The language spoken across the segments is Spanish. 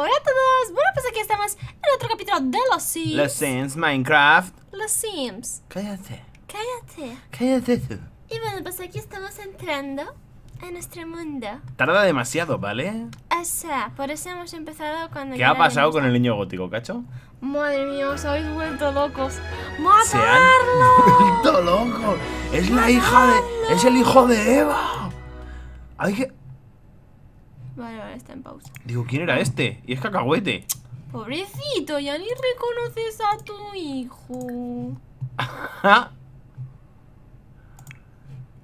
Hola a todos. Bueno, pues aquí estamos en otro capítulo de Los Sims. Los Sims, Minecraft. Los Sims. Cállate. Cállate. Cállate tú. Y bueno, pues aquí estamos entrando a nuestro mundo. Tarda demasiado, ¿vale? O sea, por eso hemos empezado cuando ¿Qué ha pasado con el niño gótico, cacho? Madre mía, os habéis vuelto locos. Se han ¡Matarlo! vuelto loco. Es la hija de. Es el hijo de Eva. Hay que. Vale, vale, está en pausa. Digo, ¿quién era este? Y es cacahuete. Pobrecito, ya ni reconoces a tu hijo.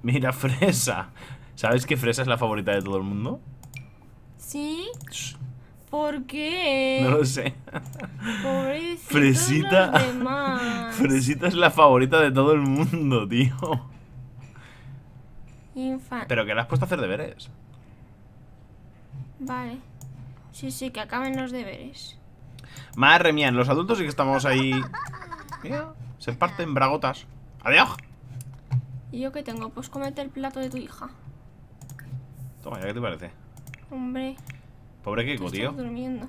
Mira, Fresa. ¿Sabes que Fresa es la favorita de todo el mundo? ¿Sí? ¿Por qué? No lo sé. Pobrecitos Fresita. los demás. Fresita es la favorita de todo el mundo, tío. Infan. Pero que le has puesto a hacer deberes. Vale. Sí, sí, que acaben los deberes. Madre mía, los adultos sí que estamos ahí. Mira, se parten bragotas. ¡Adiós! ¿Y yo qué tengo? Pues comete el plato de tu hija. Toma, ¿ya qué te parece? Hombre, Pobre estás tío. durmiendo.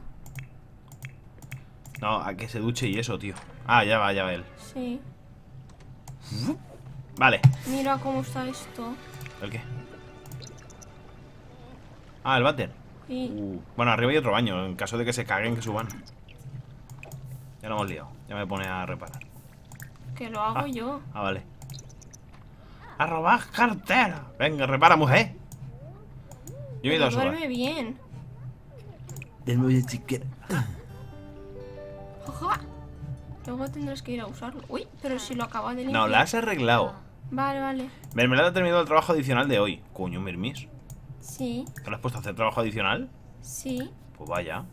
No, a que se duche y eso, tío. Ah, ya va, ya va él. Sí. Vale. Mira cómo está esto. ¿El qué? Ah, el váter. Uh, Bueno, arriba hay otro baño. En caso de que se caguen, que suban. Ya lo hemos liado. Ya me pone a reparar. que lo hago Ah. yo. Ah, vale. A robar cartera. Venga, repara, mujer. Yo he ido a duerme bien. Denme una chiquera. Jaja. Luego tendrás que ir a usarlo. Uy, pero si lo acaba de limpiar. No, la has arreglado. Vale, vale. Mermelada ha terminado el trabajo adicional de hoy. Coño, Mirmis. Sí, ¿Te lo has puesto a hacer trabajo adicional? sí. Pues vaya.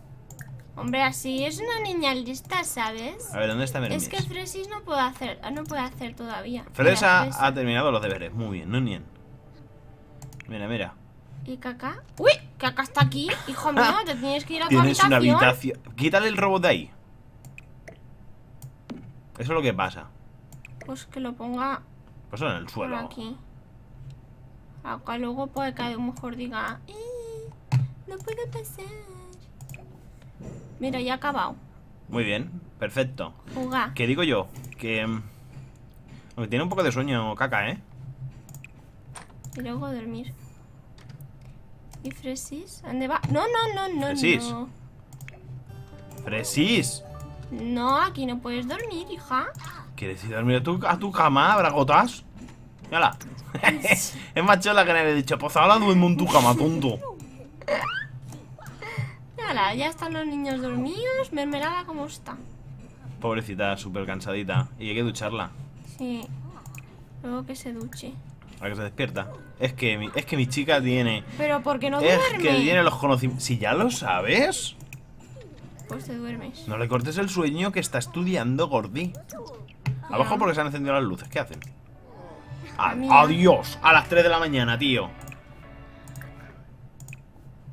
Hombre, así es una niña lista, ¿sabes? A ver, ¿dónde está Mirmis? Es que Fresis no puede hacer, no puede hacer todavía. Fresa Mira, ha terminado los deberes. Muy bien, no nien. Mira, mira. ¿Y Caca? ¡Uy! Caca está aquí. Hijo mío, te tienes que ir a tu Tienes habitación. una habitación. Quítale el robot de ahí. Eso es lo que pasa. Pues que lo ponga Pues en el por suelo. aquí. Acá luego puede que a lo mejor diga... "Eh, no puedo pasar. Mira, ya ha acabado. Muy bien, perfecto. Juga. ¿Qué digo yo? Que. mm, Aunque tiene un poco de sueño, caca, ¿eh? Y luego dormir. ¿Y Fresis? ¿Dónde va? No, no, no, no, Fresis. no. ¡Fresis! No, aquí no puedes dormir, hija. ¿Quieres ir a dormir a tu, a tu cama, bragotas? Mírala. es más chola que le he dicho, pues ahora duermo en tu cama, tonto. Nada, ya están los niños dormidos. Mermelada, ¿cómo está? Pobrecita, súper cansadita. Y hay que ducharla. Sí. Luego que se duche. Para que se despierta. Es que mi, es que mi chica tiene. Pero porque no es duerme. que tiene los conocimientos. Si ya lo sabes. Pues te duermes. No le cortes el sueño que está estudiando, Gordi. Abajo porque se han encendido las luces. ¿Qué hacen? A- Mira. Adiós. A las 3 de la mañana, tío.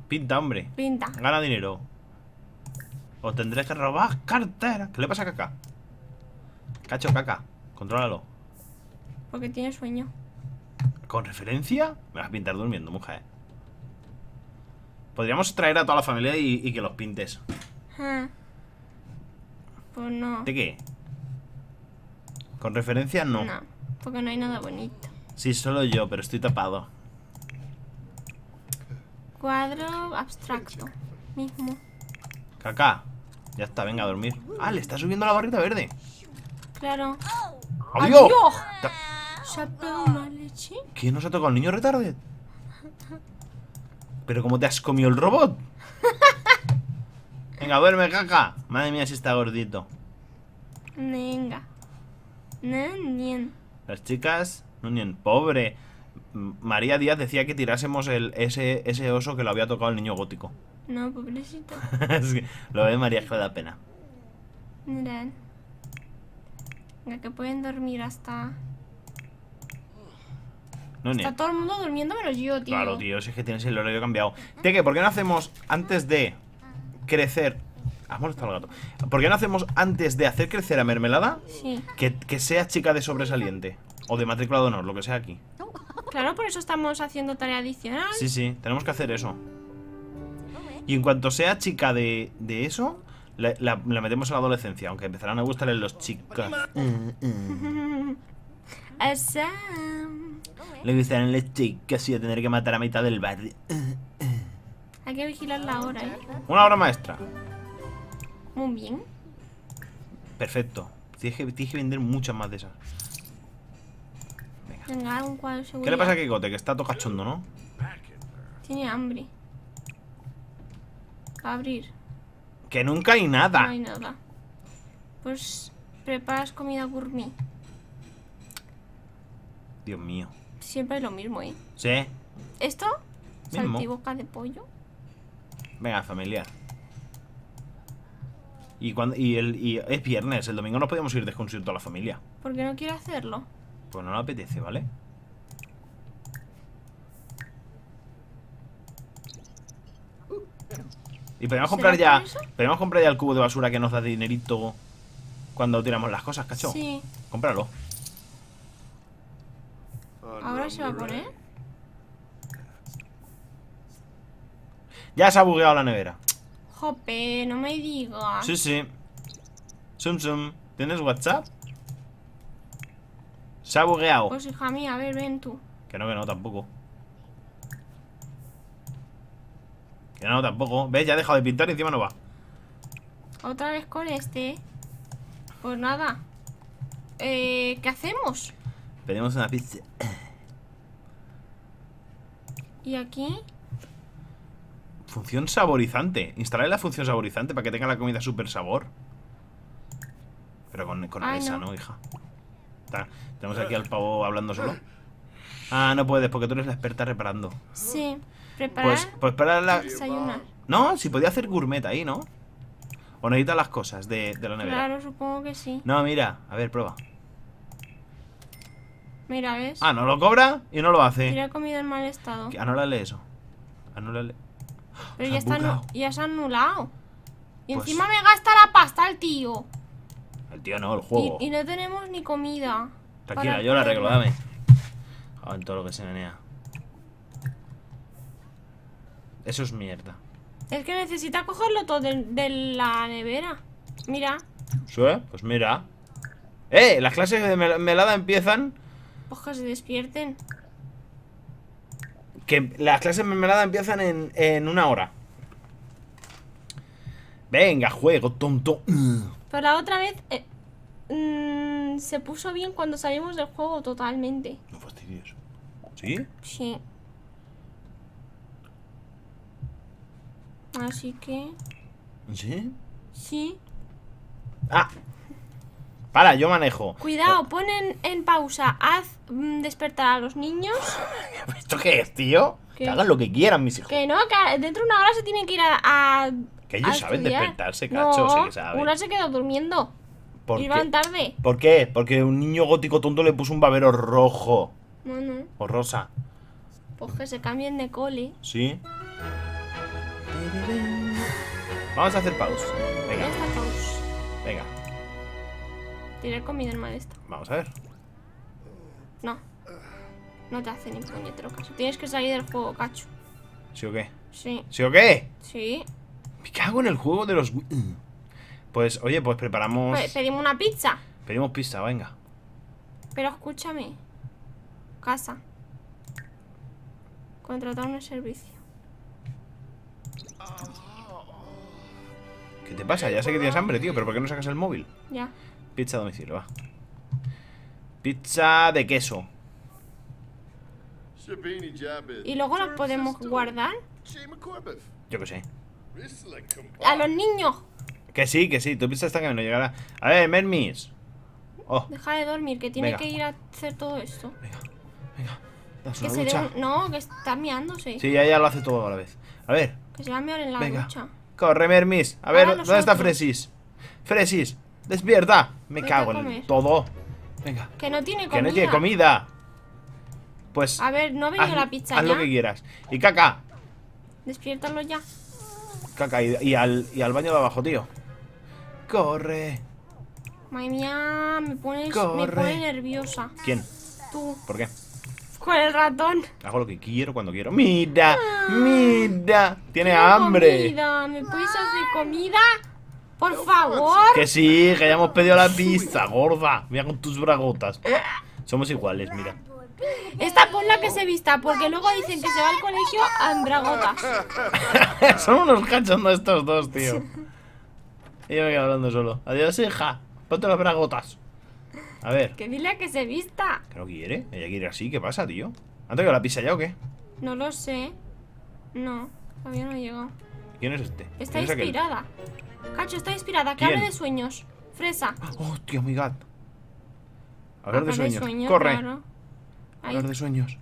Pinta, hombre. Pinta. Gana dinero. O tendré que robar cartera. ¿Qué le pasa a Caca? Cacho, Caca. Contrólalo. Porque tiene sueño. ¿Con referencia? Me vas a pintar durmiendo, mujer. Podríamos traer a toda la familia y, y que los pintes. Ah. Pues no. ¿De qué? Con referencia, no. No. Porque no hay nada bonito. Sí, solo yo, pero estoy tapado. Cuadro abstracto. Mismo. Caca. Ya está, venga a dormir. Ah, le está subiendo la barrita verde. Claro. ¡Adiós! ¿Se ha pegado una leche? ¿Quién nos ha tocado el niño retarde? ¿Pero cómo te has comido el robot? Venga, duerme, caca. Madre mía, si está gordito. Venga. No. Las chicas, no ni en pobre. María Díaz decía que tirásemos el, ese, ese oso que lo había tocado el niño gótico. No, pobrecito. es que lo ve María que le da pena. Mirad. Venga, que pueden dormir hasta... No, Está todo el mundo durmiendo menos yo, tío. Claro, tío, si es que tienes el horario cambiado. Teque, ¿por qué no hacemos antes de crecer? Ah, molesta al gato. ¿Por qué no hacemos antes de hacer crecer a Mermelada Sí. que, que sea chica de sobresaliente? O de matrícula de honor, lo que sea aquí. Claro, por eso estamos haciendo tarea adicional. Sí, sí, tenemos que hacer eso. Y en cuanto sea chica de, de eso, la, la- la metemos a la adolescencia, aunque empezarán a gustarle los chicos. Asam. Le gustarán los chicos y a tener que matar a mitad del barrio. Hay que vigilarla ahora, ¿eh? Una obra maestra. Muy bien. Perfecto. Tienes que, tienes que vender muchas más de esas. Venga, un cuadro de seguridad. ¿Qué le pasa a Kikote? Que está todo cachondo, ¿no? Tiene hambre. A abrir. Que nunca hay No nada. hay nada. Pues preparas comida gourmet. Dios mío. Siempre es lo mismo, ¿eh? Sí. ¿Esto? Saltiboca de pollo. Venga, familiar. Y, cuando, y, el, y es viernes, el domingo no podíamos ir de excursión toda la familia. ¿Por qué no quiero hacerlo? Pues no le apetece, ¿vale? Y podríamos comprar ¿Será ya. Podríamos comprar ya el cubo de basura que nos da dinerito cuando tiramos las cosas, cacho. Sí. Cómpralo. Ahora se va a poner. Ya se ha bugueado la nevera. Jope, no me digas. Sí, sí. Sum sum. ¿Tienes WhatsApp? Se ha bugueado. Pues hija mía, a ver, ven tú. Que no, que no, tampoco. Que no, tampoco. ¿Ves? Ya ha dejado de pintar y encima no va. Otra vez con este. Pues nada. Eh, ¿Qué hacemos? Pedimos una pizza. Y aquí. Función saborizante. Instalar la función saborizante para que tenga la comida súper sabor. Pero con, con Ay, Alexa, no. ¿no, hija? Tenemos aquí al pavo hablando solo. Ah, no puedes, porque tú eres la experta reparando. Sí. Preparar. Pues, pues para la... desayunar. No, si podía hacer gourmet ahí, ¿no? O necesita las cosas de, de la nevera. Claro, supongo que sí. No, mira, a ver, prueba. Mira, ¿ves? Ah, no lo cobra y no lo hace. Tira comida en mal estado. Anúlale eso. Anúlale. Pero ya está, anu- ya se ha anulado. Y Pues- encima me gasta la pasta el tío. El tío no, el juego. y no tenemos ni comida. Tranquila, para yo la arreglo, dame. Joder, todo lo que se menea. Eso es mierda. Es que necesita cogerlo todo de, de la nevera. Mira, ¿Sí? Pues mira. ¡Eh! Las clases de mel- melada empiezan. pues que se despierten. Que las clases de mermelada empiezan en, en una hora. Venga, juego, tonto. Pero la otra vez eh, mm, se puso bien cuando salimos del juego totalmente. No fastidies. ¿Sí? Sí. Así que, ¿Sí? sí. ¡Ah! Para, yo manejo. Cuidado, pon en, en pausa. Haz mm, despertar a los niños. ¿Esto qué es, tío? ¿Qué? Que hagan lo que quieran, mis hijos. Que no, que dentro de una hora se tienen que ir a. a Que ellos a saben estudiar. despertarse, cacho, no, sí que saben. Una se quedó durmiendo. ¿Por qué? van tarde. ¿Por qué? Porque un niño gótico tonto le puso un babero rojo. Bueno, O rosa. pues que se cambien de cole. ¿Sí? Vamos a hacer pausa. Venga, venga. Tiré comida en mal estado. Vamos a ver. No. No te hace ni puñetero caso. Tienes que salir del juego, cacho. ¿Sí o qué? Sí, ¿Sí o qué? sí. Me cago en el juego de los... Pues, oye, pues preparamos... Pe- pedimos una pizza. Pedimos pizza, venga. Pero escúchame. Casa. Contratar un servicio. ¿Qué te pasa? Ya sé que tienes hambre, tío, pero ¿por qué no sacas el móvil? Ya. Pizza a domicilio, va. Pizza de queso. Y luego los podemos guardar. Yo qué sé. A los niños. Que sí, que sí, tu pizza está que no llegará. A ver, Mermis. Oh, Deja de dormir, que tiene Venga. que ir a hacer todo esto. venga, venga. Que se No, que está miándose. Sí, ya, ya lo hace todo a la vez. A ver, Que se va a mear en la venga. ducha. Corre, Mermis. A ver, Ahora ¿dónde está. Fresis? Fresis, despierta. Me cago en todo. Venga, Que no tiene comida. que no tiene comida. Pues. A ver, no ha venido haz, la pizza haz ya. lo que quieras. Y caca. Despiértalo ya. Caca. Y, y al, y al baño de abajo, tío. Corre. Madre mía, me pones, me Corre. pone nerviosa. ¿Quién? Tú, ¿Por qué? Con el ratón. Hago lo que quiero cuando quiero. Mira, mira. Tiene hambre. Comida. ¿Me puedes hacer comida? Por favor. Que sí, que ya hemos pedido la pizza, gorda. Mira con tus bragotas. Somos iguales, mira. Esta por la que se vista, porque luego dicen que se va al colegio a Andragotas. Son unos cachondos estos dos, tío. Y yo me quedo hablando solo. Adiós, hija. Ponte las bragotas. A ver. Que dile a que se vista. ¿Que no quiere? Ella quiere así. ¿Qué pasa, tío? ¿Han traído la pizza ya o qué? No lo sé. No, todavía no llegado. ¿Quién es este? Está ¿Quién es aquel? Cacho, está inspirada. Que hable de sueños. Fresa. Oh, tío, mi gat. Hablar de sueños. Corre. Claro. Hablar de sueños.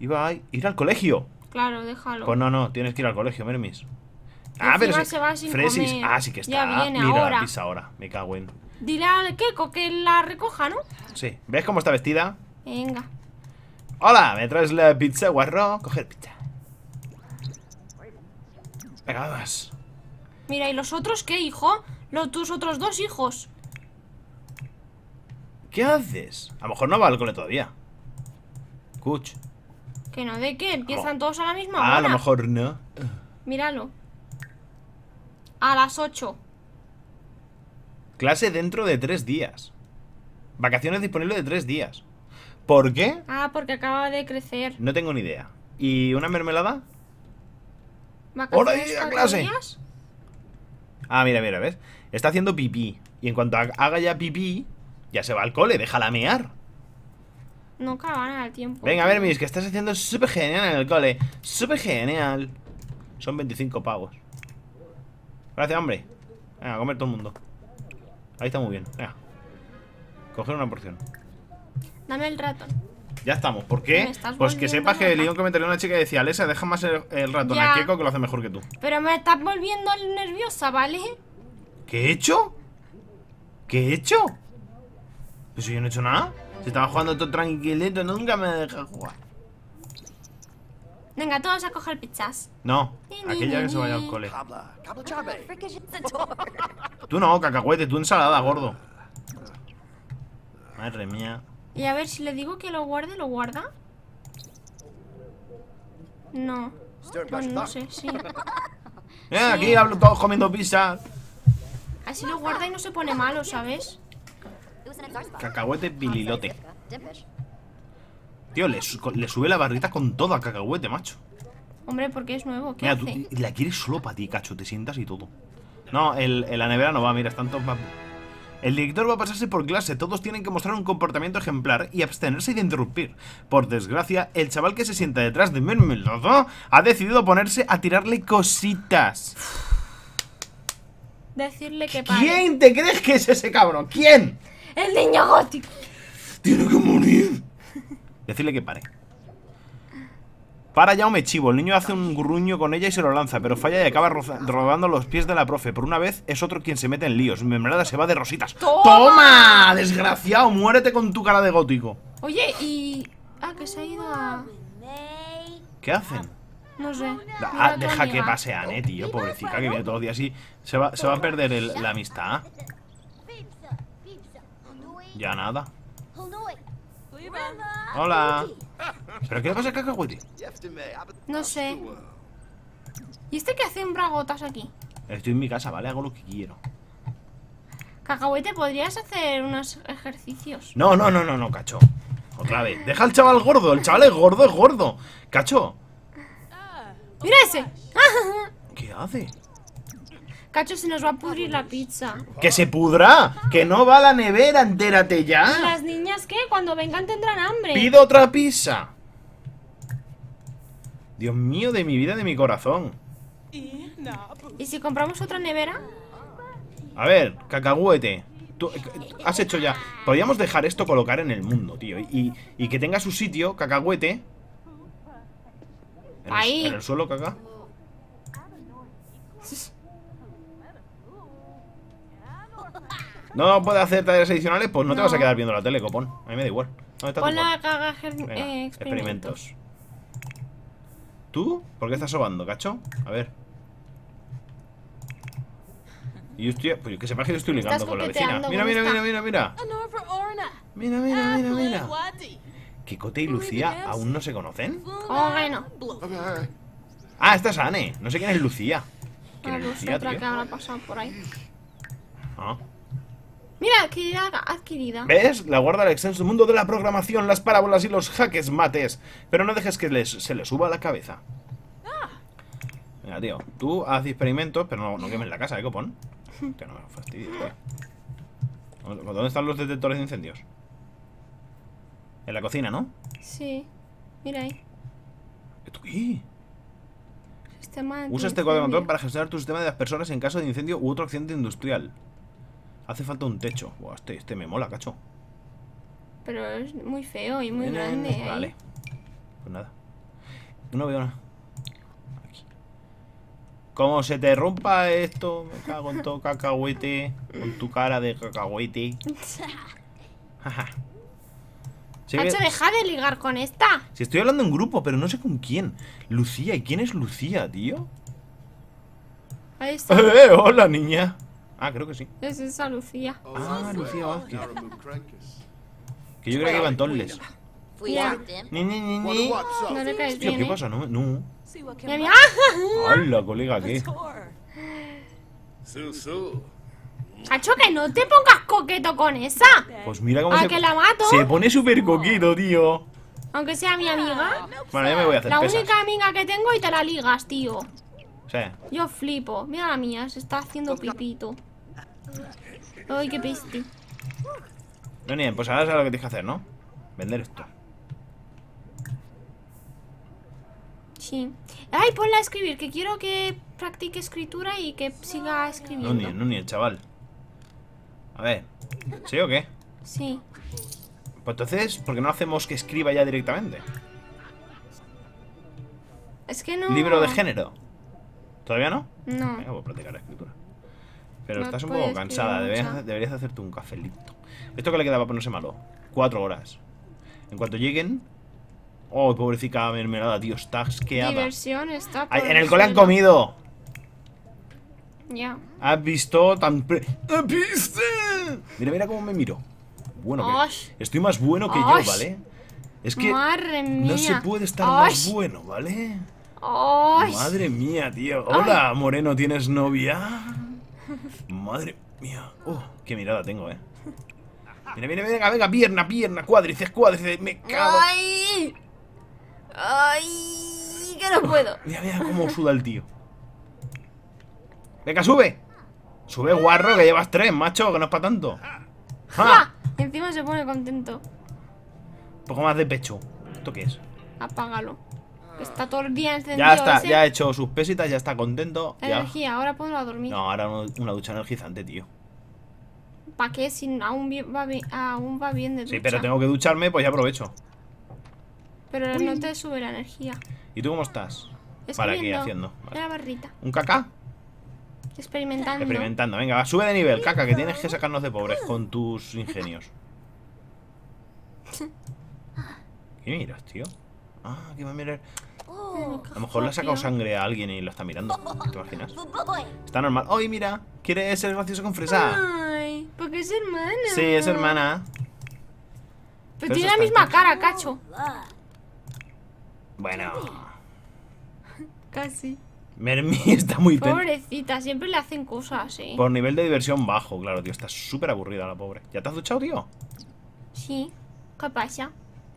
Iba a ir al colegio. claro, déjalo. Pues no, no, tienes que ir al colegio, Mermis. Ah, pero si- se va sin Fresis. comer. Ah, sí que está. Ya viene Mira ahora. la pizza ahora. Me cago en. Dile al Keko que la recoja, ¿no? Sí. ¿Ves cómo está vestida? Venga. Hola, ¿me traes la pizza, guarro? Coger pizza. Venga. Mira, ¿y los otros qué, hijo? Los, tus otros dos hijos. ¿Qué haces? A lo mejor no va al cole todavía. Cuch. Que no, ¿de qué? Empiezan todos a la misma Ah, hora. a lo mejor no. Míralo. A las 8. Clase dentro de tres días. Vacaciones disponibles de tres días. ¿Por qué? Ah, porque acaba de crecer. No tengo ni idea. ¿Y una mermelada? ¿Vacaciones ¡Hora de ir a clase! días? Ah, mira, mira, ¿ves? Está haciendo pipí. Y en cuanto ha- haga ya pipí, ya se va al cole, déjala mear. No acaban al tiempo. Venga, a ver, mis, que estás haciendo súper genial en el cole. Súper genial. Son 25 pavos. Gracias, hombre. Venga, a comer todo el mundo. Ahí está muy bien. Venga. Coger una porción. Dame el ratón. Ya estamos. ¿Por qué? Pues que sepas que leí loca. un comentario de una chica que decía, Alesa, deja más el, el ratón Ya. a Keiko que lo hace mejor que tú. Pero me estás volviendo nerviosa, ¿vale? ¿Qué he hecho? ¿Qué he hecho? Pues yo no he hecho nada. Si estaba jugando todo tranquilito, nunca me deja jugar. Venga, todos a coger pizzas. No, aquella que se vaya al cole. Tú no, cacahuete, tú ensalada, gordo. Madre mía. Y a ver, si le digo que lo guarde, ¿lo guarda? No. Bueno, no sé, sí. Eh, aquí hablo todos comiendo pizza. Así lo guarda y no se pone malo, ¿sabes? Cacahuete pililote. Tío, le, le sube la barrita con todo a cacahuete, macho. Hombre, porque es nuevo. ¿Qué Mira, tú la quieres solo para ti, cacho. Te sientas y todo. No, el, en la nevera no va, mira, están todos más. El director va a pasarse por clase, todos tienen que mostrar un comportamiento ejemplar y abstenerse de interrumpir. Por desgracia, el chaval que se sienta detrás de Mermelada ha decidido ponerse a tirarle cositas. Decirle que pare. ¿Quién te crees que es ese cabrón? ¿Quién? ¡El niño gótico! Tiene que morir. Decirle que pare. Para ya o me chivo. El niño hace un gruño con ella y se lo lanza, pero falla y acaba rodando los pies de la profe. Por una vez es otro quien se mete en líos. Mermelada se va de rositas. ¡Toma! ¡Desgraciado! Muérete con tu cara de gótico. Oye, y... Ah, que se ha ido a... ¿Qué hacen? No sé. Da- ah, deja que pase a Anne, tío, pobrecita, que viene todos los días así. Se va, se va a perder el- la amistad. Ya nada. Hola. ¿Pero qué le pasa a Cacahuete? No sé. ¿Y este que hace en bragotas aquí? Estoy en mi casa, ¿vale? Hago lo que quiero. Cacahuete, ¿podrías hacer unos ejercicios? No, no, no, no, no, cacho. Otra vez. Deja al chaval gordo. El chaval es gordo, es gordo. Cacho. ¡Mira ese! ¿Qué hace? Cacho, se nos va a pudrir la pizza. ¡Que se pudra! ¡Que no va a la nevera! ¡Entérate ya! ¿Las niñas qué? Cuando vengan tendrán hambre. ¡Pido otra pizza! Dios mío, de mi vida, de mi corazón. ¿Y si compramos otra nevera? A ver, cacahuete. Tú, eh, has hecho ya. Podríamos dejar esto colocar en el mundo, tío. Y, y que tenga su sitio, cacahuete. En el- Ahí. En el suelo, caca. No puede hacer tareas adicionales, pues no, te vas a quedar viendo la tele, copón. A mí me da igual. ¿Dónde está tu Pon la copón? caga Venga, eh, experimentos. experimentos. ¿Tú? ¿Por qué estás sobando, cacho? A ver. Y yo estoy. Pues que sepas que yo estoy ligando con la vecina. Mira, mira, mira, mira, mira. Mira, mira, mira, mira. ¿Qué Kikote y Lucía aún no se conocen. ¿Cómo que no? Ah, esta es Anne. No sé quién es Lucía. ¿Quién Ah, es pues Lucía, tío? que habrá pasado por ahí. Ah. Mira, adquirida, adquirida. ¿Ves? La guarda el extenso mundo de la programación, las parábolas y los jaques mates. Pero no dejes que les, se le suba a la cabeza. Venga, tío. Tú haz experimentos, pero no, no quemes la casa, ¿eh, copón? Que no me fastidies, tío. ¿Dónde están los detectores de incendios? En la cocina, ¿no? Sí. Mira ahí. ¿Esto qué? Sistema Usa este cuadro de control para gestionar tu sistema de aspersores en caso de incendio u otro accidente industrial. Hace falta un techo. Buah, este, este me mola, cacho. Pero es muy feo y muy Eh, grande. ahí. Vale. Pues nada. No veo nada. Aquí. Como se te rompa esto, me cago en todo cacahuete. Con tu cara de cacahuete. Jaja. Sí, Hacho, deja de ligar con esta. si estoy hablando en grupo, pero no sé con quién. Lucía, ¿y quién es Lucía, tío? Ahí está. ¡Eh, hola, niña! Ah, creo que sí. Es esa Lucía. Ah, Lucía Vázquez. Que yo creo que iban toles. Mira, Ni, ni, ni, ni. no le caes bien, ¿qué ¿eh? pasa? No, no. ¡Ah! ¡Hala, colega, qué! Hacho, que no te pongas coqueto con esa. Pues mira cómo ¿A se... que la mato? Se pone súper coquito, tío. Aunque sea mi amiga. Bueno, ya me voy a hacer La pesas. única amiga que tengo y te la ligas, tío. O sea, Yo flipo. Mira la mía, se está haciendo pipito. Ay, qué peste. no, ni pues ahora sabes lo que tienes que hacer, ¿no? Vender esto. Sí. Ay, ponla a escribir, que quiero que practique escritura y que siga No, escribiendo. ni, no, ni el chaval. A ver. ¿Sí o qué? Sí. Pues entonces, ¿por qué no hacemos que escriba ya directamente? Es que no. Libro de género. ¿Todavía no? No. Venga, voy a practicar la escritura. Pero No estás un poco cansada. Deberías, hacerte un cafelito. ¿Esto que le queda para ponerse malo? Cuatro horas. En cuanto lleguen... Oh, pobrecita mermelada, tío. Está asqueada. Diversión está. Ay, en el cole han comido. Ya. ¿Has visto tan pre... ¿Has visto? Mira, mira cómo me miro. Bueno, que estoy más bueno que Osh. yo, ¿vale? Es que Madre mía. no se puede estar Osh. más bueno, ¿vale? Osh. Madre mía, tío. Hola, Moreno, ¿tienes novia? Madre mía. Oh, qué mirada tengo, ¿eh? Mira, mira, venga, venga, pierna, pierna, cuádriceps, cuádriceps, me cago. Ay. Ay. Que no puedo. Mira, mira cómo suda el tío. Venga, sube. Sube, guarro, que llevas tres, macho, que no es para tanto. ¡Ah! ¡Ja! Encima se pone contento. Un poco más de pecho. ¿Esto qué es? Apágalo. Está todo el día encendido. Ya está, ese. ya ha hecho sus pésitas, ya está contento. Ya. Energía, ahora ponlo a dormir. No, ahora una ducha energizante, tío. ¿Para qué? Si aún, va bien, aún va bien de ducha. Sí, pero tengo que ducharme, pues ya aprovecho. Pero no te sube la energía. ¿Y tú cómo estás? Vale, aquí haciendo. Vale. La barrita. ¿Un caca? Experimentando. Experimentando. Venga, va, sube de nivel, caca, que tienes que sacarnos de pobres con tus ingenios. ¿Qué miras, tío? Ah, que va a mirar. A lo mejor le ha sacado sangre a alguien y lo está mirando. ¿Te imaginas? Está normal. ¡Ay, mira! ¿Quieres ser gracioso con fresa? Ay, porque es hermana. Sí, es hermana. Pero Pero tiene la misma cara, cacho. Bueno. Casi. Mermi está muy ten- Pobrecita, siempre le hacen cosas, eh. Por nivel de diversión bajo, claro, tío. Está súper aburrida la pobre. ¿Ya te has duchado, tío? Sí. ¿Qué pasa?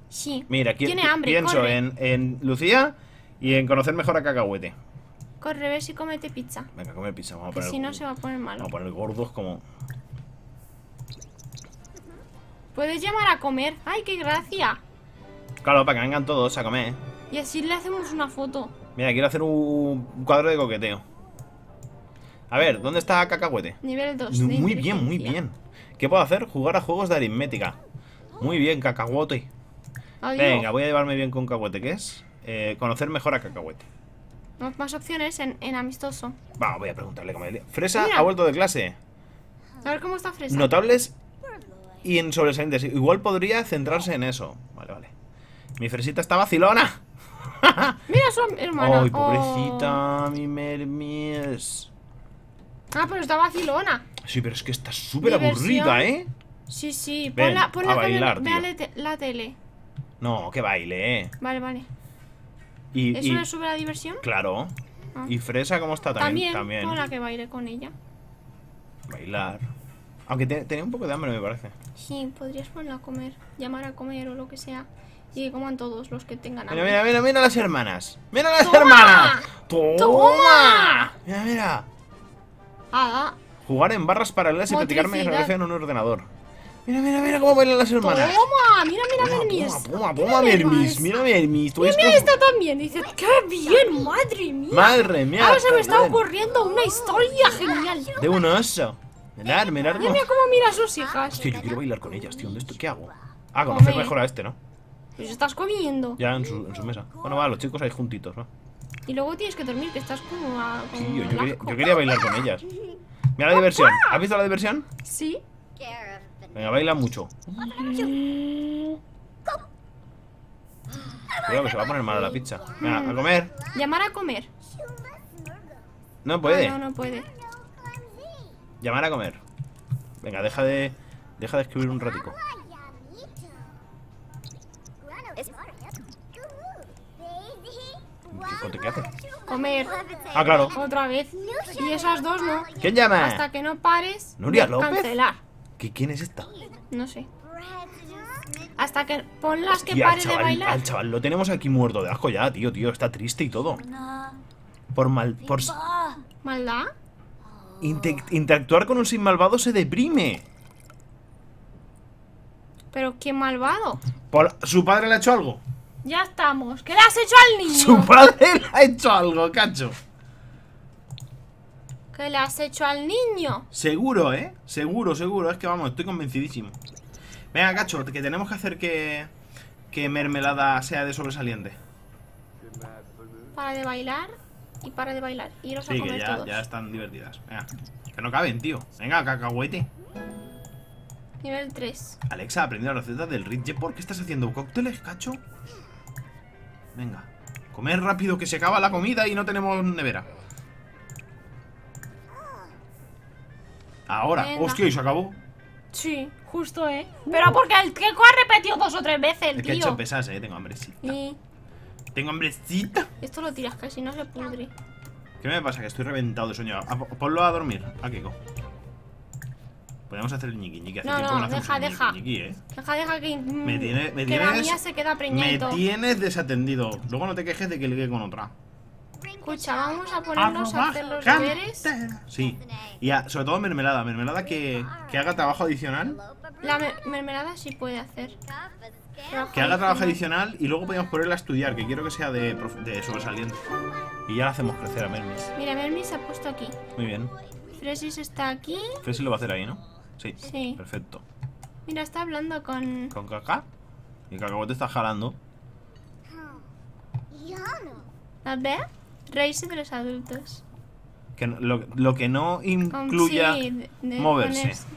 Sí. Mira, Tiene hambre, pienso corre. en, en Lucía y en conocer mejor a Cacahuete. Corre, ve si comete pizza. Venga, comer pizza. Vamos a poner, si no se va a poner malo. vamos a poner gordos como... Puedes llamar a comer. ¡Ay, qué gracia! Claro, para que vengan todos a comer. Y así le hacemos una foto. Mira, quiero hacer un cuadro de coqueteo. A ver, ¿dónde está Cacahuete? Nivel 2. Muy bien, muy bien. ¿Qué puedo hacer? Jugar a juegos de aritmética. Muy bien, Cacahuete. Venga, voy a llevarme bien con Cacahuete. ¿Qué es? Eh, conocer mejor a Cacahuete. Más opciones en, en amistoso. Va, voy a preguntarle cómo le Fresa Mira. ha vuelto de clase. A ver cómo está fresa. Notables y en sobresalientes. Igual podría centrarse en eso. Vale, vale. Mi fresita está vacilona. Mira su hermana. Ay, Oh. pobrecita, mi mermies. Ah, pero está vacilona. Sí, pero es que está súper aburrida, ¿eh? Sí, sí. Ven, Ponla, ponla a bailar, tío. la tele. No, que baile, eh. Vale, vale. Y, ¿Eso y- le sube la diversión? claro. Ah. Y Fresa, ¿cómo está también? También. Hola, que baile con ella. Bailar. Aunque te- tenía un poco de hambre, me parece. Sí, podrías ponerla a comer. Llamar a comer o lo que sea. Y que coman todos los que tengan Mira, hambre. mira, mira, mira las hermanas. ¡Mira las ¡Toma! hermanas! ¡Toma! ¡Toma! Mira, mira. Ah, Jugar en barras paralelas y practicar en un ordenador. Mira, mira, mira cómo bailan las hermanas. ¡Toma! Mira, mira, Mermis. toma, toma, toma, Mermis. Mira, Mermis. Mira, esto- mira, esta también. Dice, ¡qué bien! ¡Madre mía! Madre mía. Ahora se me está ocurriendo una historia genial. De un oso. Mirad, mirad Mira, cómo... mira cómo mira a sus hijas. Hostia, yo quiero bailar con ellas, tío. ¿Dónde estoy? ¿Qué hago? Ah, conocer mejor a este, ¿no? Pues estás comiendo. Ya en su, en su mesa. Bueno, va, los chicos ahí juntitos, ¿no? Y luego tienes que dormir, que estás como a. Sí, como yo, yo quería, lasco. yo quería bailar con ellas. Mira la diversión. ¿Has visto la diversión? Sí. Venga, baila mucho. Cuidado que se va a poner mala la pizza. Venga, a comer. Llamar a comer. No puede. Ah, no, no puede. Llamar a comer. Venga, deja de. Deja de escribir un ratico. ¿Qué, qué hace? Comer. Ah, claro. Otra vez. Y esas dos no. ¿Quién llama? Hasta que no pares. ¿Nuria López? Cancelar. ¿Qué, ¿Quién es esta? No sé. Hasta que ponlas que pare de bailar. al chaval lo tenemos aquí muerto de asco ya, tío, tío. Está triste y todo. Por mal. Por ¿Maldad? inte- interactuar con un sin malvado se deprime. Pero qué malvado. Por- ¿Su padre le ha hecho algo? Ya estamos. ¿Qué le has hecho al niño? Su padre le ha hecho algo, cacho. ¿Qué le has hecho al niño? Seguro, ¿eh? Seguro, seguro. Es que vamos, estoy convencidísimo. Venga, cacho, que tenemos que hacer que. Que mermelada sea de sobresaliente. Para de bailar y para de bailar. Iros a Sí, comer que ya, todos. ya están divertidas. Venga, que no caben, tío. Venga, cacahuete. Nivel 3. Alexa, ha aprendido la receta del Ridge. ¿Por qué estás haciendo cócteles, cacho? Venga, comer rápido que se acaba la comida y no tenemos nevera. Ahora, Venga. hostia, y se acabó. Sí, justo, ¿eh? Pero porque el Keiko ha repetido dos o tres veces, el Es que he tío. hecho pesas, eh. Tengo hambrecita. Y Tengo hambrecita. esto lo tiras que si no se pudre. ¿Qué me pasa? Que estoy reventado de sueño. Ah, po- Ponlo a dormir, a Kiko. Podemos hacer el ñiqui ñiqui. Hace No, no, que deja, el deja. ñiqui eh. Deja, deja que, mm, Me tiene- me que la mía se queda Me preñadito. tienes desatendido. Luego no te quejes de que ligue con otra. Escucha, vamos a ponernos a hacer los deberes. Sí. Y a- sobre todo mermelada. Mermelada que, que haga trabajo adicional. La mer- mermelada sí puede hacer. Trabajo Que haga trabajo adicional. y luego podemos ponerla a estudiar, que quiero que sea de, sobresaliente. Y ya la hacemos crecer a Mermis. Mira, Mermi se ha puesto aquí. Muy bien. Fresis está aquí. Fressi lo va a hacer ahí, ¿no? Sí. Sí. Perfecto. Mira, está hablando con... ¿Con caca? Y Cacahuete está jalando. A ver, reírse de los adultos. Que no- lo, lo que no incluya sí, de- de moverse. ponerse.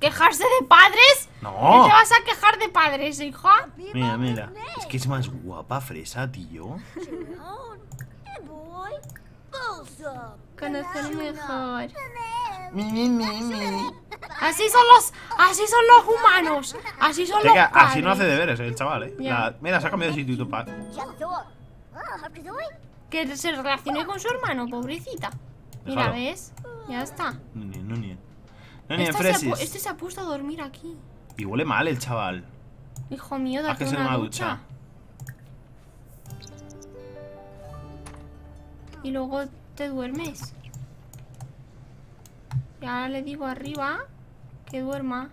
¿Quejarse de padres? ¿Qué ¡No! te vas a quejar de padres, hija? Mira, mira. Es que es más guapa Fresa, tío. Conocer mejor. Así son los, así son los humanos. Así son Checa, los padres. así no hace deberes el chaval, eh. La- mira, se ha cambiado de sitio tu pa. Que se relacione con su hermano, pobrecita. Mira, Déjalo. ¿ves? Ya está. No ni, no ni. No se este se ha puesto a dormir aquí. Y huele mal el chaval. Hijo mío, Haz date que se una una ducha. Y luego te duermes. Y ahora le digo arriba que duerma.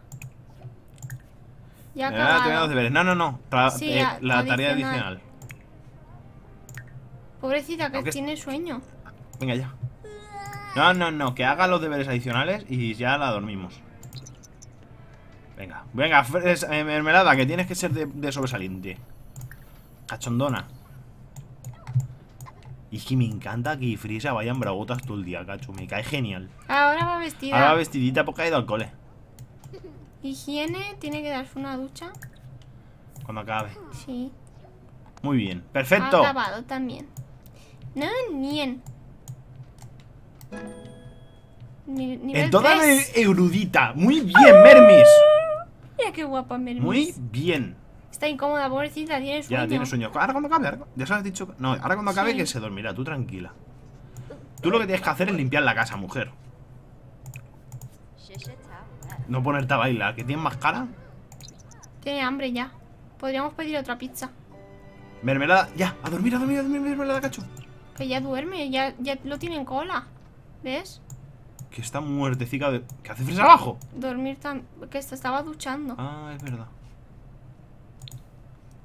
Ya acabado. No, no, no. Tra- Sí, eh, la tarea adicional. Pobrecita, que Aunque- tiene sueño. Venga ya. No, no, no. Que haga los deberes adicionales y ya la dormimos. Venga, venga, Fres- eh, mermelada, que tienes que ser de, de sobresaliente. Cachondona. Y es que me encanta que Frisa vaya en braguotas todo el día, cacho. Me cae genial. Ahora va vestida. Ahora va vestidita porque ha ido al cole. Higiene, tiene que darse una ducha. Cuando acabe. Sí. Muy bien. Ha Perfecto. acabado también. No. Ni- nivel En toda tres. erudita. Muy bien, Mermis. Mira qué guapa Mermis. Muy bien. Está incómoda, pobrecita, tiene sueño. Ya, tiene sueño. Ahora cuando acabe, ahora- ya se lo has dicho. No, ahora cuando acabe Sí. que se dormirá, tú tranquila. Tú lo que tienes que hacer es limpiar la casa, mujer. No ponerte a bailar, que tienes más cara. Tiene hambre ya. Podríamos pedir otra pizza. Mermelada, ya, a dormir, a dormir, a dormir, mermelada, cacho. Que ya duerme, ya, ya lo tiene en cola. ¿Ves? Que está muertecica de. ¿Qué hace fresa abajo? Dormir tan... Que se estaba duchando. Ah, es verdad.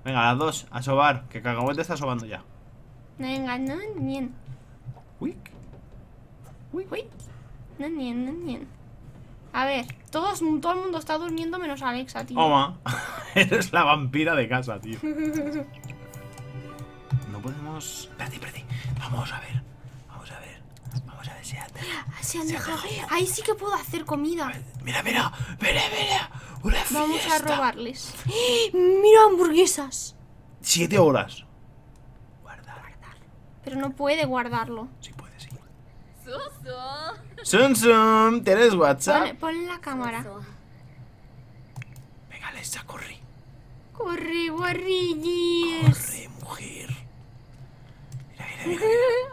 Venga, las dos, a sobar, que Cacahuete está sobando ya. Venga, no, nien. Uy, Uy, uy. No, nien, no, nien. A ver, todos, todo el mundo está durmiendo menos Alexa, tío. Toma. Eres la vampira de casa, tío. No podemos. Espérate, espérate. Vamos a ver. Vamos a ver. Vamos a ver si hace. Ah, Se han dejado. Ahí sí que puedo hacer comida. Mira, mira, mira, mira. Una Vamos a robarles. ¡Eh! Mira hamburguesas. Siete horas. Guardar. Pero no puede guardarlo. Sí puede, sí. Sun Sun, ¿tienes WhatsApp? Pon, pon la cámara. Venga, Alexa, corre. Corre, guarrillis. Corre, mujer.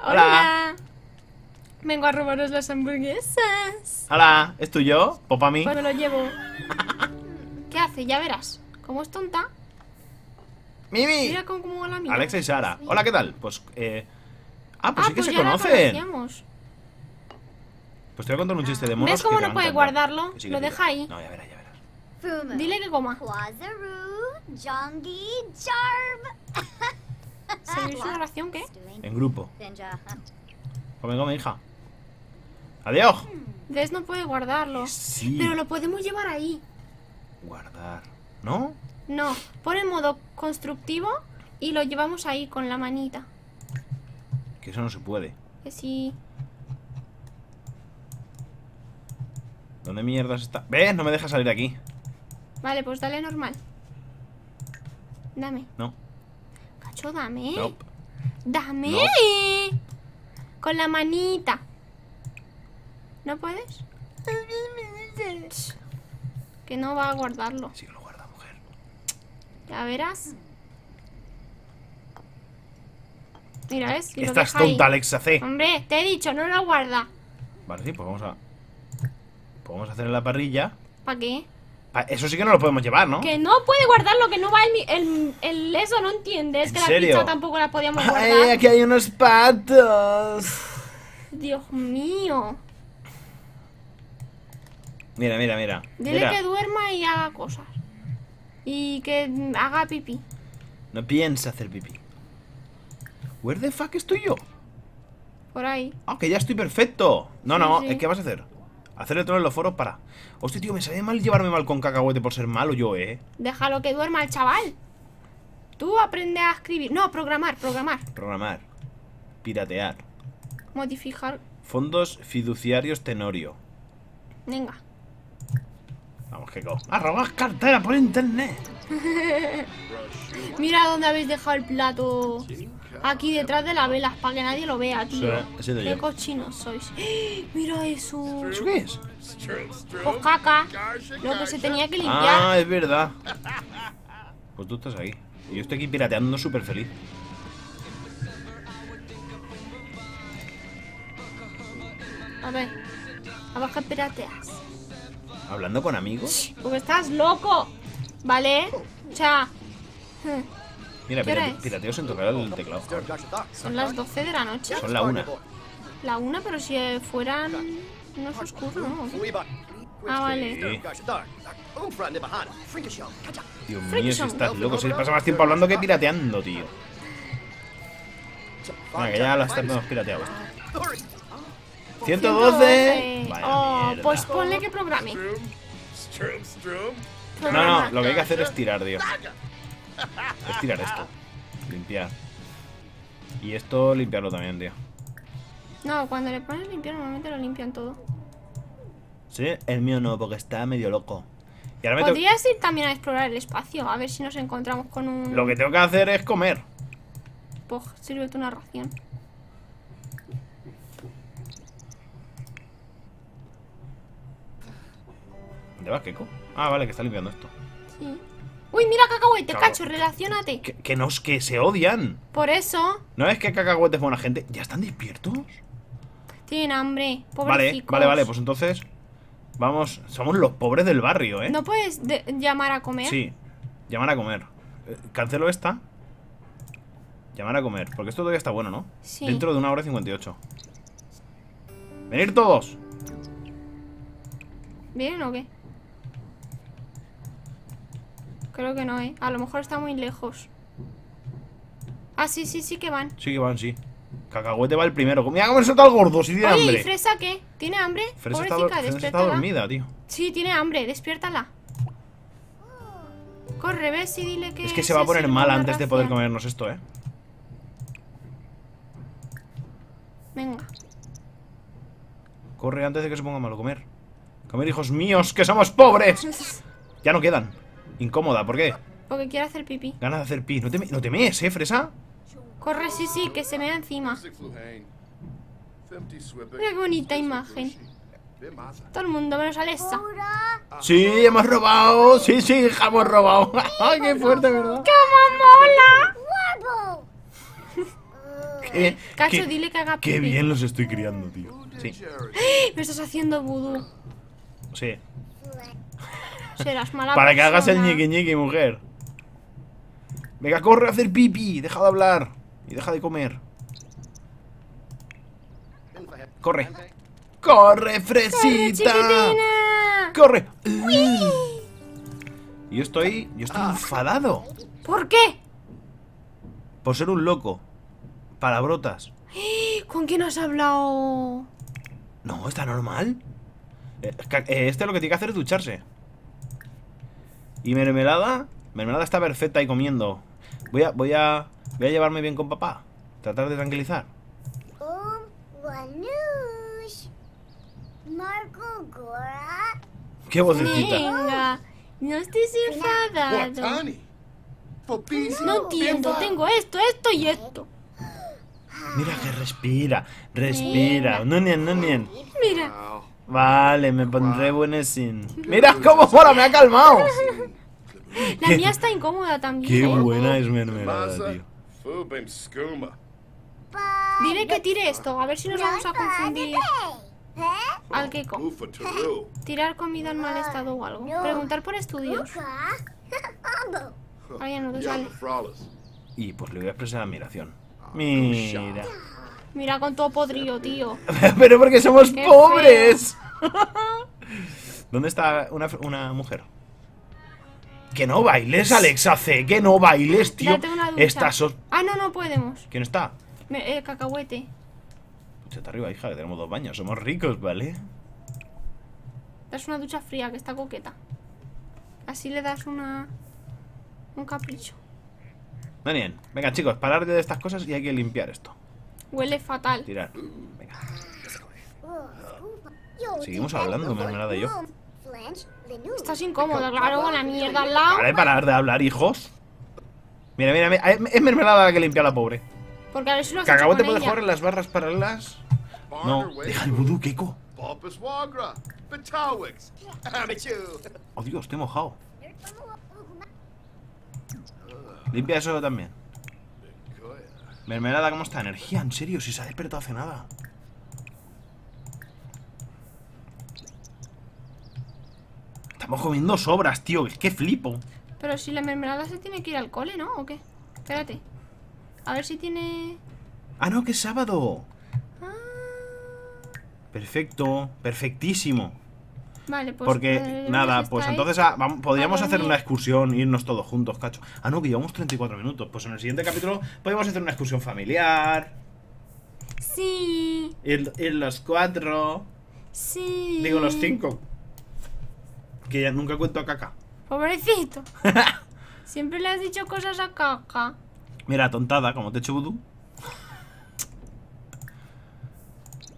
Hola. Vengo a robaros las hamburguesas. Hola, ¿es tuyo? ¿Popa mí? Pues me lo llevo. ¿Qué hace? Ya verás. Como es tonta. ¡Mimi! Mira cómo, cómo la mira. Alexa y Sara. Hola, ¿qué tal? Pues, eh... Ah, pues ah, sí que pues se ya conocen. Pues te voy a contar un chiste de monos ¿Ves cómo no puede guardarlo? Sí, Lo deja ahí. No, ya verás, ya verás. Dile que coma. Wazaru, Jongi, Jarb. ¿Seguís una oración qué? En grupo. Come, come, hija. Adiós. ¿Ves? No puede guardarlo. Sí. Pero lo podemos llevar ahí. Guardar. ¿No? No, pon en modo constructivo y lo llevamos ahí con la manita. Que eso no se puede. Que sí. ¿Dónde mierdas está? ¿Ves? No me deja salir de aquí. Vale, pues dale normal. Dame. No. Dame. Dame. Con la manita. ¿No puedes? Que no va a guardarlo. Que lo guarda, mujer. Ya verás. Mira. Y lo Estás deja ahí. tonta, Alexa C. Hombre, te he dicho, no lo guarda. Vale, sí, pues vamos a... Pues vamos a hacer la parrilla. ¿Para qué? Pa- Eso sí que no lo podemos llevar, ¿no? Que no puede guardarlo, que no va el, mi- el, el eso, no entiendes. ¿En que la serio? pizza tampoco la podíamos ¡Ay, guardar. aquí hay unos patos! Dios mío. Mira, mira, mira. Dile Mira, que duerma y haga cosas. Y que haga pipí. no piensa hacer pipí. ¿Where the fuck estoy yo? Por ahí. Ah, que ya estoy perfecto. No, Sí, no, sí. ¿eh, ¿qué vas a hacer? Hacerle todo en los foros para... Hostia, tío, me sabe mal llevarme mal con cacahuete por ser malo yo, ¿eh? Déjalo que duerma el chaval. Tú aprende a escribir. No, programar, programar. Programar. Piratear. Modificar. Fondos fiduciarios Tenorio. Venga. Vamos, que go. A robar cartera por internet. Mira dónde habéis dejado el plato. Aquí detrás de las velas, para que nadie lo vea, tío. Sí, Qué cochinos sois. ¡Eh! Mira eso. ¿Eso qué es? Pues caca. Lo que se tenía que limpiar. Ah, es verdad. Pues tú estás ahí. Y yo estoy aquí pirateando súper feliz. A ver. A ver qué pirateas. Hablando con amigos. Porque estás loco. ¿Vale? O sea. Mira, ¿Qué hora pirate- es? pirateos en tocar el teclado. Son las 12 de la noche. Son la una. La una, pero si fueran. No es oscuro, ¿no? Ah, vale. Sí. Dios mío, si estás loco. Si pasa más tiempo hablando que pirateando, tío. Venga, que ya lo estamos pirateado. esto. 112. Vaya Oh, mierda. pues ponle que programe. No, no, lo que hay que hacer es tirar, tío. Es tirar esto. Limpiar. Y esto limpiarlo también, tío. No, cuando le pones limpiar, normalmente lo limpian todo. Sí, el mío no, porque está medio loco. Y ahora Podrías ir también a explorar el espacio, a ver si nos encontramos con un. Lo que tengo que hacer es comer. Pues sírvete una ración. ¿Dónde vas, Keiko? Ah, vale, que está limpiando esto. Sí. Uy, mira cacahuete, Claro. cacho, relacionate. Que, que nos que se odian. Por eso ¿No es que cacahuete es buena gente? ¿Ya están despiertos? tienen hambre. Vale, Pobrecicos. vale, vale, pues entonces. Vamos, somos los pobres del barrio, ¿eh? ¿No puedes de- llamar a comer? Sí, llamar a comer. Eh, Cancelo esta. Llamar a comer, porque esto todavía está bueno, ¿no? Sí. Dentro de una hora y 58. ¡Venir todos! ¿Vienen o qué? Creo que no, ¿eh? A lo mejor está muy lejos. Ah, sí, sí, sí que van. Sí que van, sí. Cacahuete va el primero. Mira cómo está el gordo, si tiene Oye, ¿y hambre. Fresa qué? ¿Tiene hambre? Fresa está, Pobrecita, Fresa está dormida, tío. Sí, tiene hambre, despiértala. Corre, ves y dile que. Es que se va a poner mal antes de poder comernos esto, ¿eh? Venga. Corre antes de que se ponga malo comer. Comer, hijos míos, que somos pobres. Ya no quedan. Incómoda, ¿por qué? Porque quiere hacer pipí. Ganas de hacer pi. No te, me- no te mees, ¿eh, Fresa? Corre, sí, sí, que se mea encima. Mira qué bonita imagen. Todo el mundo menos Alexa. Sí, hemos robado. Sí, sí, hija, hemos robado. Ay, qué fuerte, ¿verdad? mola! Warble. Qué, Cacho, qué- dile que haga pipí. qué bien los estoy criando, tío. Sí, Me estás haciendo vudú. sí. Serás mala Para que hagas el ñiqui ñiqui, mujer. Venga, corre a hacer pipi. Deja de hablar. Y deja de comer. Corre. ¡Corre, ¡Corre, fresita! ¡Corre! Yo estoy. Yo estoy enfadado. ¿Por qué? Por ser un loco. Palabrotas. ¿Con quién has hablado? No, está normal. Eh, eh, Este lo que tiene que hacer es ducharse. Y mermelada. Mermelada está perfecta y comiendo. Voy a, voy a. Voy a llevarme bien con papá. Tratar de tranquilizar. Wanush. Marco Gora. ¡Qué vocecita! Venga, no estés enfadado. No entiendo, tengo esto, esto y esto. Mira que respira. Respira. No nien, no nien. Mira, Vale, me pondré buenísimo. Mira cómo mola, me ha calmado. la Qué- mía está incómoda también. Qué ¿eh? buena es mermelada, tío. Dile que tire esto, a ver si nos vamos a confundir ¿Eh? al Keko. Tirar comida en mal estado o algo. Preguntar por estudios. Ahora ya no te sale. Y pues le voy a expresar admiración. Mira. Mira con todo podrido, tío. Pero porque somos Qué pobres. ¿Dónde está una, una mujer? Que no bailes, Alexa C. Que no bailes, tío. Date una ducha. Ah, no, no podemos. ¿Quién está? Me- eh, cacahuete. Está arriba, hija, que tenemos dos baños. Somos ricos, ¿vale? Das una ducha fría que está coqueta. Así le das una. Un capricho. Daniel, venga, chicos, parar de estas cosas y hay que limpiar esto. Huele fatal. Tirar. Venga. Seguimos hablando, mermelada y yo. Estás incómoda, claro, con la mierda al lado. Para de parar de hablar, hijos. Mira, mira, mira, es mermelada la que limpia a la pobre. Porque a ver si lo has hecho ¿Cacahuete con puede ella. jugar en las barras paralelas? No, deja el vudú, Keiko. Oh, Dios, estoy mojado. Limpia eso también. Mermelada, ¿cómo está? Energía, en serio, si se ha despertado hace nada. Estamos comiendo sobras, tío, es que flipo. Pero si la mermelada se tiene que ir al cole, ¿no? ¿O qué? Espérate. A ver si tiene. Ah, no, que es sábado. Ah, Perfecto, perfectísimo. vale, pues. Porque, eh, nada, pues entonces ah, vam- podríamos hacer una excursión, irnos todos juntos, cacho. Ah, no, que llevamos 34 minutos. Pues en el siguiente capítulo podríamos hacer una excursión familiar. Sí, Ir, ir los cuatro. sí. Digo los cinco. Que ya nunca cuento a caca. Pobrecito. Siempre le has dicho cosas a caca. Mira, tontada, como te he hecho vudú.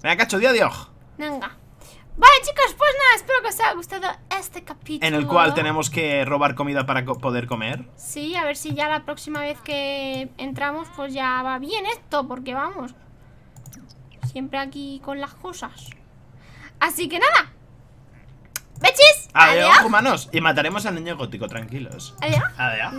Venga, cacho, día adiós. Venga. Vale, chicos, pues nada, espero que os haya gustado este capítulo. En el cual tenemos que robar comida para co- poder comer. Sí, a ver si ya la próxima vez que entramos, pues ya va bien esto, porque vamos. Siempre aquí con las cosas. Así que nada. ¡Bechis! Adiós, humanos. Y mataremos al niño gótico, tranquilos. Adiós. Adiós.